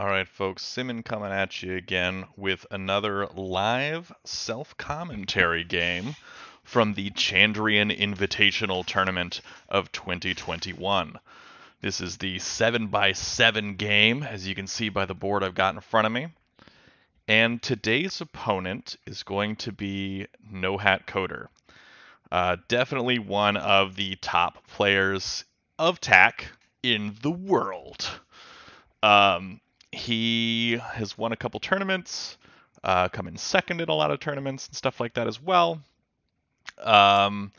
All right, folks, Simmon coming at you again with another live self commentary game from the Chandrian Invitational Tournament of 2021. This is the 7x7 game, as you can see by the board I've got in front of me. And today's opponent is going to be NohatCoder. Uh, definitely one of the top players of Tak in the world. Um, he has won a couple tournaments, uh, come in second in a lot of tournaments and stuff like that as well. Um,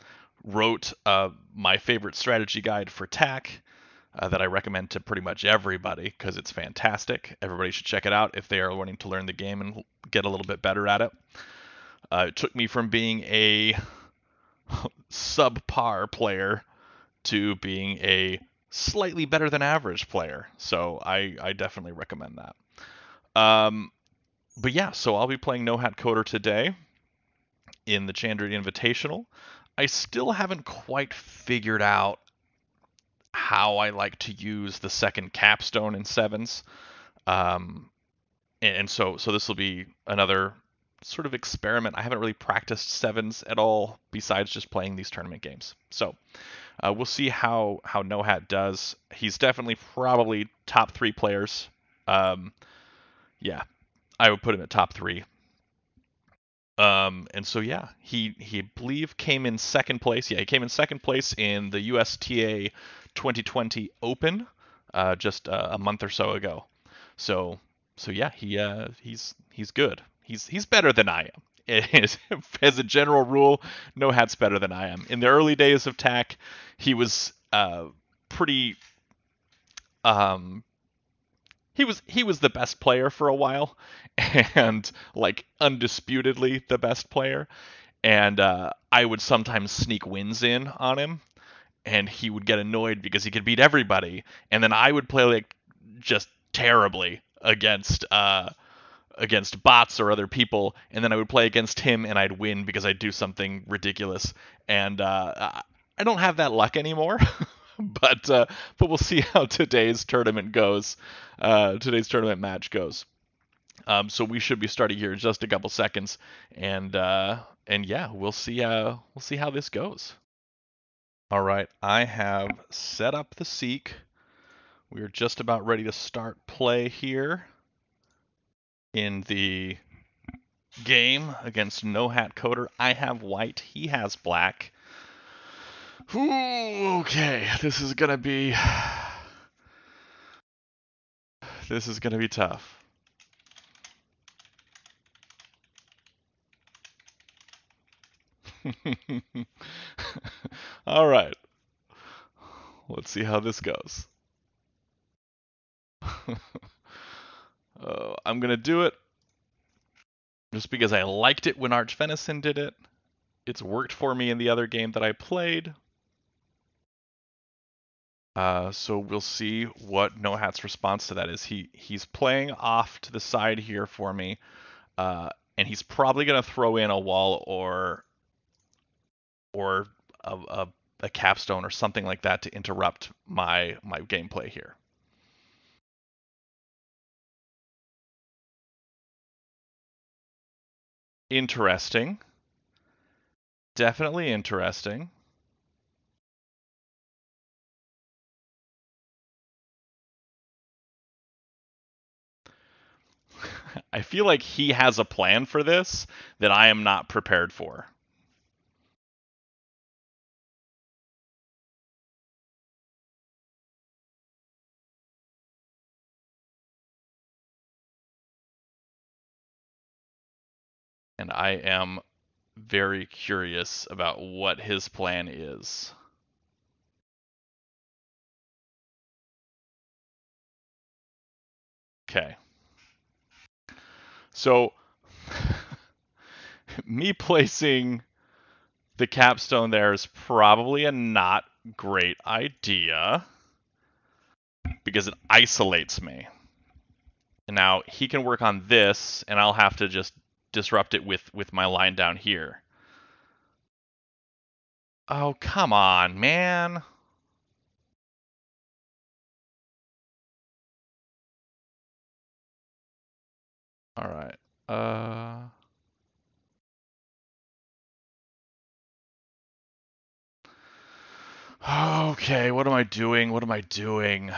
wrote uh, my favorite strategy guide for Tak uh, that I recommend to pretty much everybody because it's fantastic. Everybody should check it out if they are wanting to learn the game and get a little bit better at it. Uh, it took me from being a subpar player to being a slightly better than average player. So I, I definitely recommend that. Um, but yeah, so I'll be playing NohatCoder today in the Chandrian Invitational. I still haven't quite figured out how I like to use the second capstone in sevens. Um, and so so this will be another sort of experiment. I haven't really practiced sevens at all besides just playing these tournament games. So uh, we'll see how how Nohat does. He's definitely probably top three players. Um, yeah, I would put him at top three. Um, and so yeah, he he believe came in second place. Yeah, he came in second place in the USTak 2020 Open uh, just uh, a month or so ago. So so yeah, he uh, he's he's good. He's he's better than I am. As a general rule, Nohat's better than I am. In the early days of Tak, he was uh, pretty. Um, he was he was the best player for a while, and like undisputedly the best player. And uh, I would sometimes sneak wins in on him, and he would get annoyed because he could beat everybody, and then I would play like just terribly against uh, against bots or other people, and then I would play against him and I'd win because I'd do something ridiculous. And uh, I don't have that luck anymore. but uh, but we'll see how today's tournament goes. Uh, today's tournament match goes. Um, so we should be starting here in just a couple seconds, and uh, and yeah, we'll see. Uh, we'll see how this goes. All right, I have set up the seek. We are just about ready to start play here in the game against NohatCoder. I have white, he has black. Ooh, okay, this is gonna be this is gonna be tough. All right. Let's see how this goes. Uh, I'm going to do it just because I liked it when Arch Venison did it. It's worked for me in the other game that I played. Uh, so we'll see what Nohat's response to that is. He he's playing off to the side here for me, uh, and he's probably going to throw in a wall or or a, a, a capstone or something like that to interrupt my my gameplay here. Interesting. Definitely interesting. I feel like he has a plan for this that I am not prepared for. And I am very curious about what his plan is. Okay. So, me placing the capstone there is probably a not great idea because it isolates me. Now he can work on this, and I'll have to just disrupt it with with my line down here. Oh, come on, man. All right. Uh. Okay, what am I doing? What am I doing?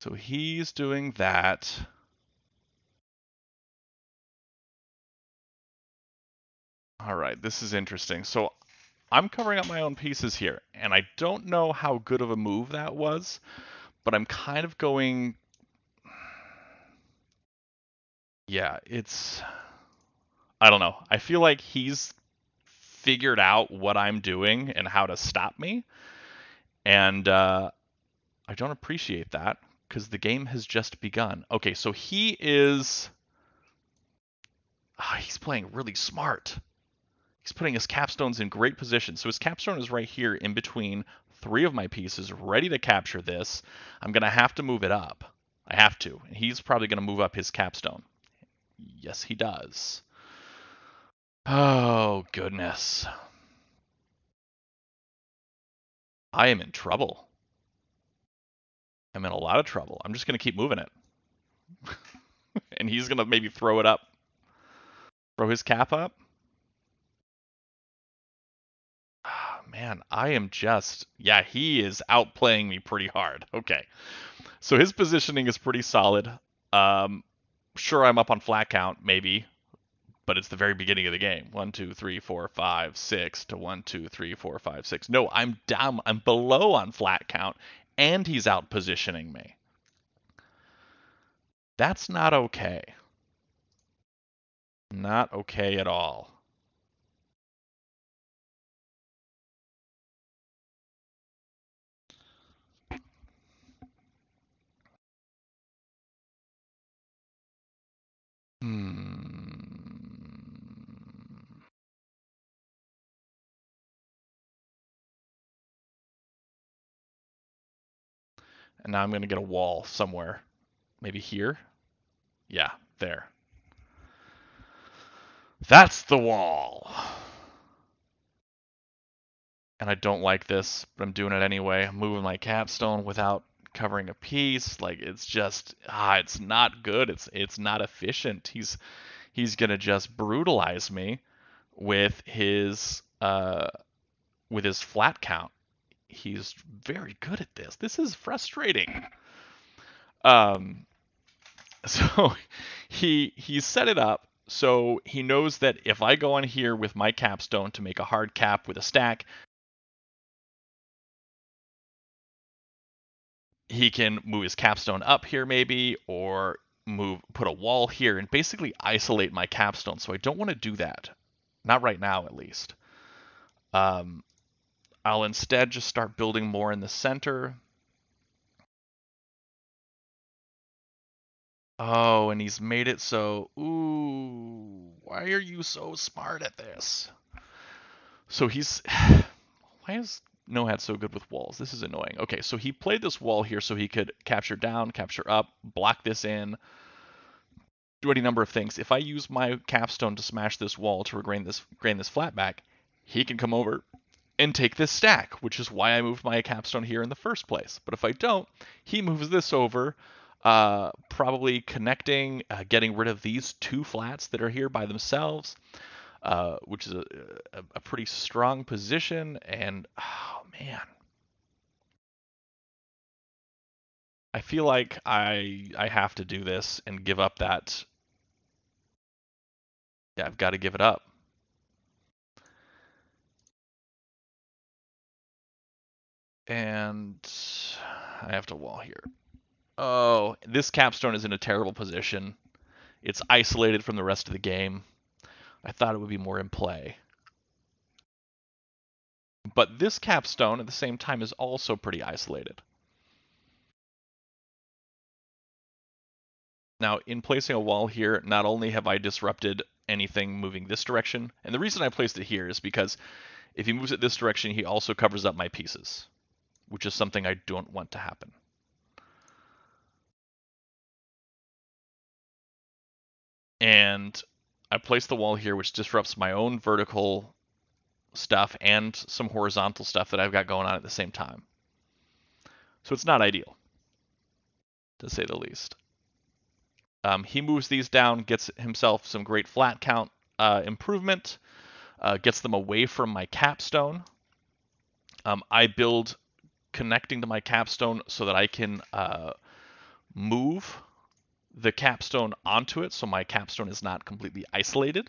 So he's doing that. All right, this is interesting. So I'm covering up my own pieces here, and I don't know how good of a move that was, but I'm kind of going. Yeah, it's. I don't know. I feel like he's figured out what I'm doing and how to stop me, and uh, I don't appreciate that because the game has just begun. Okay, so he is. Oh, he's playing really smart. He's putting his capstones in great position. So his capstone is right here in between three of my pieces, ready to capture this. I'm going to have to move it up. I have to. And he's probably going to move up his capstone. Yes, he does. Oh, goodness. I am in trouble. I'm in a lot of trouble. I'm just going to keep moving it. and he's going to maybe throw it up. Throw his cap up. Man, I am just, yeah, he is outplaying me pretty hard. Okay. So his positioning is pretty solid. Um, sure, I'm up on flat count, maybe, but it's the very beginning of the game. One, two, three, four, five, six to one, two, three, four, five, six. No, I'm down, I'm below on flat count, and he's out positioning me. That's not okay. Not okay at all. And now I'm going to get a wall somewhere. Maybe here? Yeah, there. That's the wall. And I don't like this, but I'm doing it anyway. I'm moving my capstone without covering a piece. Like it's just ah, it's not good. It's it's not efficient. He's he's gonna just brutalize me with his uh with his flat count. He's very good at this. This is frustrating. Um so he he set it up so he knows that if I go on here with my capstone to make a hard cap with a stack, he can move his capstone up here maybe or move put a wall here and basically isolate my capstone so i don't want to do that not right now at least um, i'll instead just start building more in the center oh and he's made it so ooh why are you so smart at this so he's why is Nohat so good with walls. This is annoying. Okay, so he played this wall here so he could capture down, capture up, block this in, do any number of things. If I use my capstone to smash this wall to regain this, regain this flat back, he can come over and take this stack, which is why I moved my capstone here in the first place. But if I don't, he moves this over, uh, probably connecting, uh, getting rid of these two flats that are here by themselves. Uh, which is a, a, a, pretty strong position. And oh man, I feel like I I have to do this and give up that. Yeah, I've got to give it up. And I have to wall here. Oh, this capstone is in a terrible position. It's isolated from the rest of the game. I thought it would be more in play. But this capstone at the same time is also pretty isolated. Now, in placing a wall here, not only have I disrupted anything moving this direction, and the reason I placed it here is because if he moves it this direction, he also covers up my pieces, which is something I don't want to happen. And I place the wall here, which disrupts my own vertical stuff and some horizontal stuff that I've got going on at the same time. So it's not ideal, to say the least. Um, he moves these down, gets himself some great flat count uh, improvement, uh, gets them away from my capstone. Um, I build connecting to my capstone so that I can uh, move the capstone onto it so my capstone is not completely isolated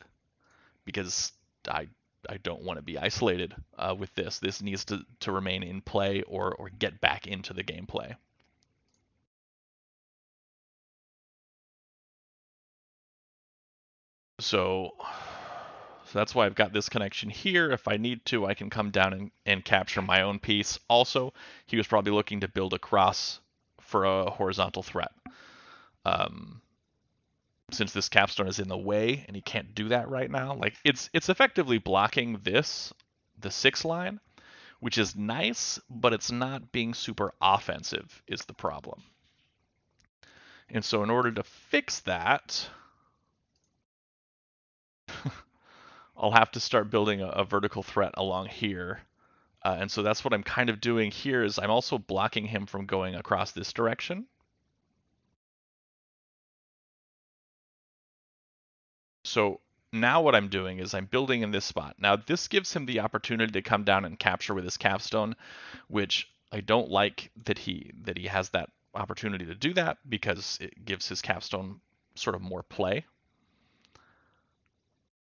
because I I don't want to be isolated uh, with this. This needs to, to remain in play or, or get back into the gameplay. So, so that's why I've got this connection here. If I need to, I can come down and, and capture my own piece. Also, he was probably looking to build a cross for a horizontal threat. Um, since this capstone is in the way and he can't do that right now, like it's it's effectively blocking this, the six line, which is nice, but it's not being super offensive is the problem. And so in order to fix that, I'll have to start building a, a vertical threat along here. Uh, and so that's what I'm kind of doing here is I'm also blocking him from going across this direction. So now what I'm doing is I'm building in this spot. Now this gives him the opportunity to come down and capture with his capstone, which I don't like that he that he has that opportunity to do that because it gives his capstone sort of more play.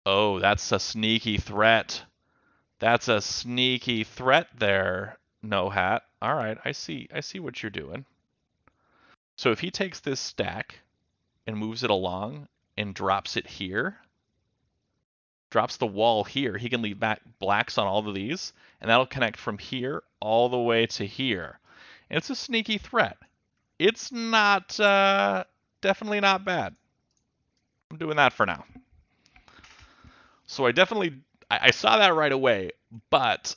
Oh, that's a sneaky threat. That's a sneaky threat there, Nohat. All right, I see. I see what you're doing. So if he takes this stack and moves it along and drops it here, drops the wall here, he can leave back blacks on all of these, and that'll connect from here all the way to here. And it's a sneaky threat. It's not, uh, definitely not bad. I'm doing that for now. So I definitely I, I saw that right away, but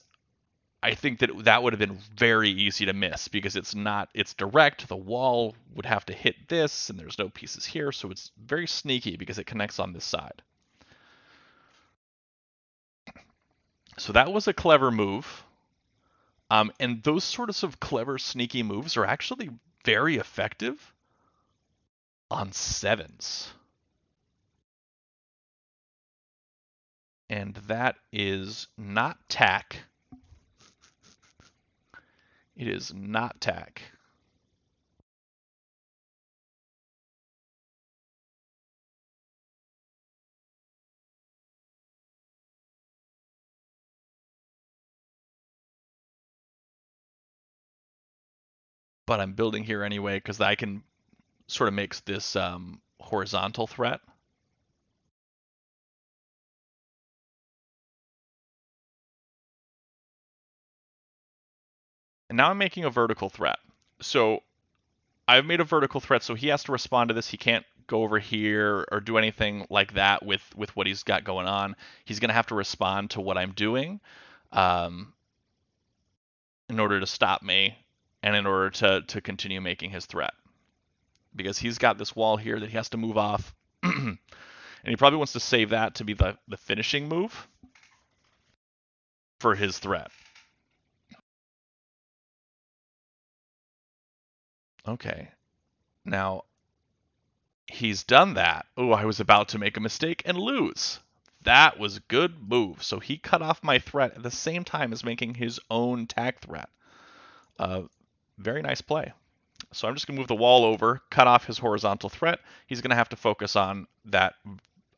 I think that that would have been very easy to miss because it's not it's direct. The wall would have to hit this, and there's no pieces here, so it's very sneaky because it connects on this side. So that was a clever move. Um, and those sorts of clever, sneaky moves are actually very effective on sevens. And that is not Tak. It is not Tak. But I'm building here anyway because I can sort of makes this um, horizontal threat. And now I'm making a vertical threat. So I've made a vertical threat, so he has to respond to this. He can't go over here or do anything like that with, with what he's got going on. He's going to have to respond to what I'm doing um, in order to stop me and in order to, to continue making his threat. Because he's got this wall here that he has to move off. and he probably wants to save that to be the, the finishing move for his threat. Okay. Now, he's done that. Oh, I was about to make a mistake and lose. That was good move. So he cut off my threat at the same time as making his own Tak threat. Uh, very nice play. So I'm just going to move the wall over, cut off his horizontal threat. He's going to have to focus on that,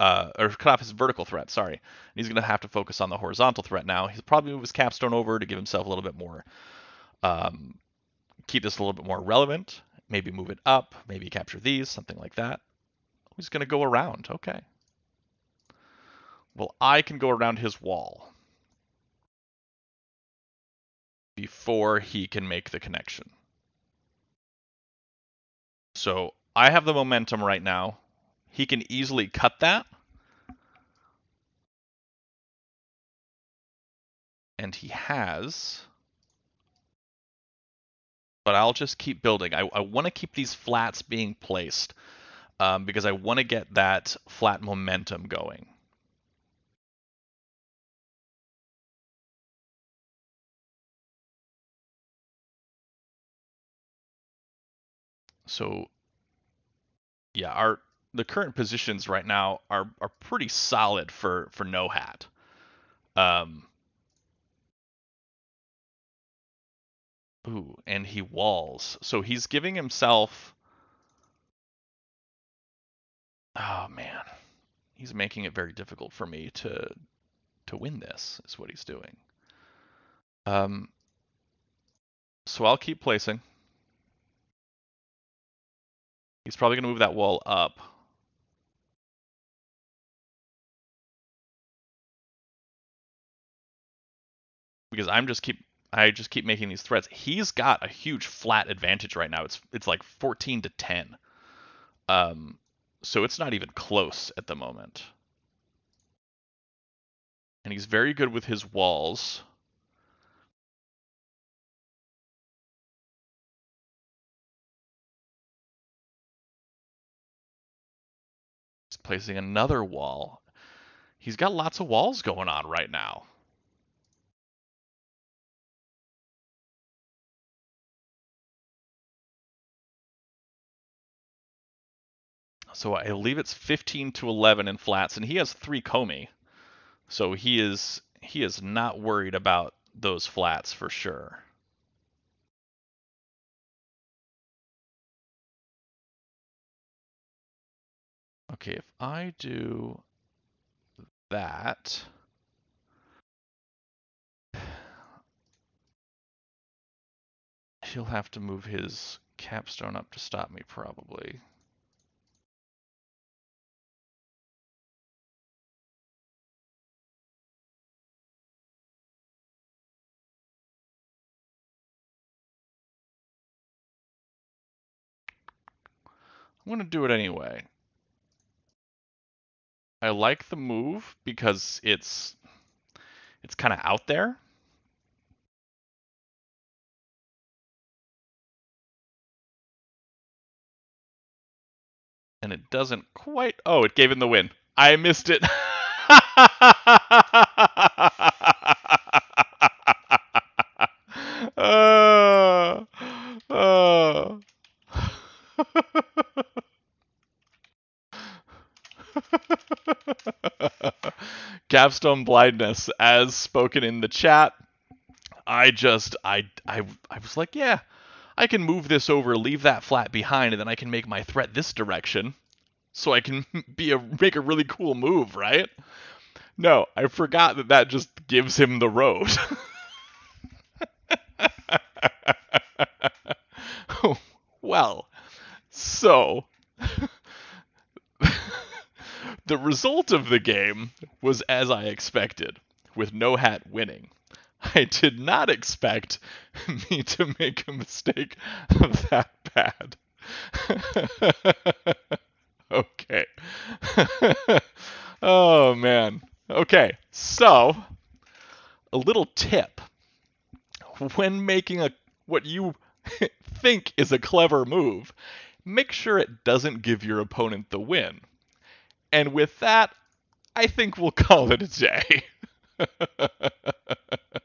uh, or cut off his vertical threat, sorry. he's going to have to focus on the horizontal threat now. He'll probably move his capstone over to give himself a little bit more um, keep this a little bit more relevant, maybe move it up, maybe capture these, something like that. He's going to go around. Okay. Well, I can go around his wall before he can make the connection. So I have the momentum right now. He can easily cut that. And he has but I'll just keep building. I, I want to keep these flats being placed um, because I want to get that flat momentum going. So yeah, our the current positions right now are are pretty solid for for Nohat. Um. Ooh, and he walls. So he's giving himself. Oh man, he's making it very difficult for me to to win this. Is what he's doing. Um. So I'll keep placing. He's probably going to move that wall up. Because I'm just keep I just keep making these threats. He's got a huge flat advantage right now. It's it's like 14 to 10. Um so it's not even close at the moment. And he's very good with his walls. He's placing another wall. He's got lots of walls going on right now. So I believe it's 15 to 11 in flats, and he has three Komi. So he is he is not worried about those flats for sure. Okay, if I do that, he'll have to move his capstone up to stop me probably. I'm going to do it anyway. I like the move because it's it's kind of out there. And it doesn't quite... Oh, it gave him the win. I missed it. uh, uh. capstone blindness as spoken in the chat. I just I I I was like, yeah, I can move this over, leave that flat behind, and then I can make my threat this direction. So I can be a make a really cool move, right? No, I forgot that that just gives him the road. well, so the result of the game was as I expected, with Nohat winning. I did not expect me to make a mistake that bad. okay. oh, man. Okay, so a little tip when making a what you think is a clever move, make sure it doesn't give your opponent the win. And with that, I think we'll call it a day.